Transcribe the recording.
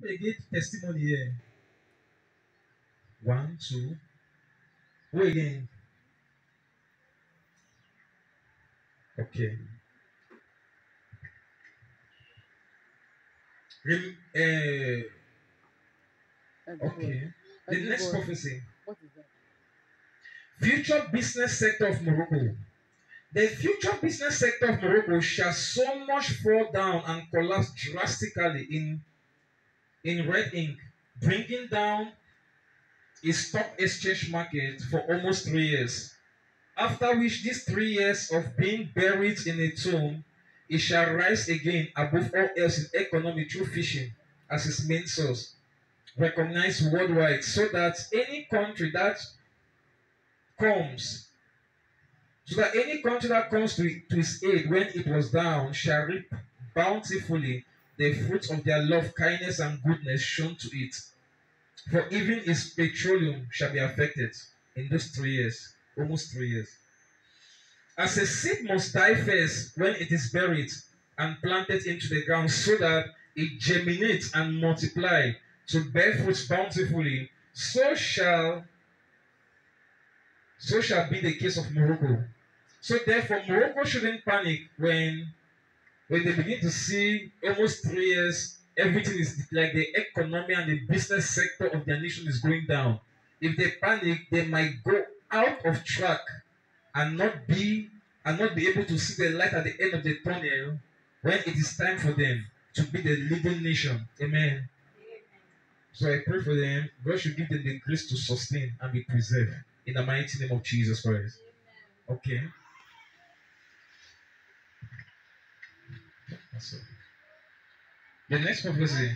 They give testimony here. One, two. Who again? Okay. Rem- eh, okay. The next prophecy. What is that? Future business sector of Morocco. The future business sector of Morocco shall so much fall down and collapse drastically in, in red ink, bringing down its stock exchange market for almost three years. After which, these three years of being buried in a tomb, it shall rise again above all else in economy through fishing as its main source, recognized worldwide, so that any country that comes so that any country that comes to, to his aid when it was down shall reap bountifully the fruit of their love, kindness, and goodness shown to it. For even its petroleum shall be affected in those three years, almost three years. As a seed must die first when it is buried and planted into the ground, so that it germinates and multiply to bear fruit bountifully, so shall so shall be the case of Morocco. So therefore, Morocco shouldn't panic when when they begin to see almost three years, everything is like the economy and the business sector of their nation is going down. If they panic, they might go out of track and not be and not be able to see the light at the end of the tunnel when it is time for them to be the leading nation. Amen. So I pray for them. God should give them the grace to sustain and be preserved in the mighty name of Jesus Christ. Okay. That's all. The next prophecy